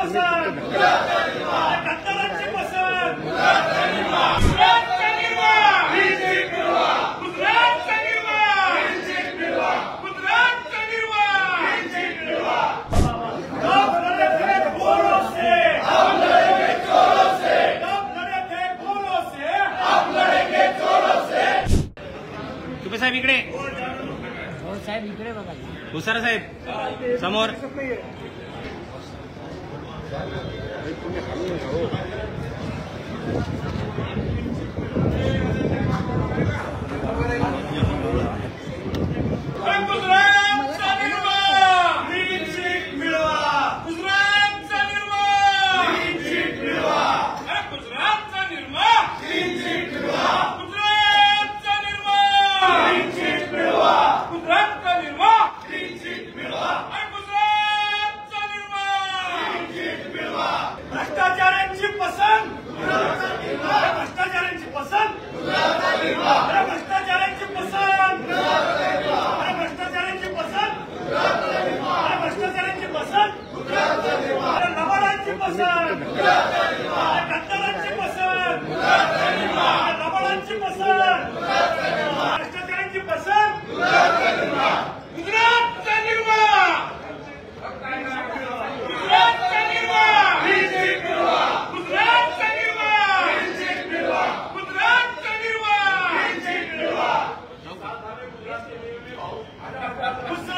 पसंत गद्दारांची पसंत गुजरातचा निर्माण गुजरातचा निर्माण गुजरातचा निर्माण अब लड़े थे गोरों से अब लड़ेंगे चोरों से अब लड़े थे गोरों से अब लड़ेंगे चोरों से तुपे साहेब इकडे. हो साहेब इकडे बघा. भुसारा साहेब समोर. 哎，对面还没有。Allah.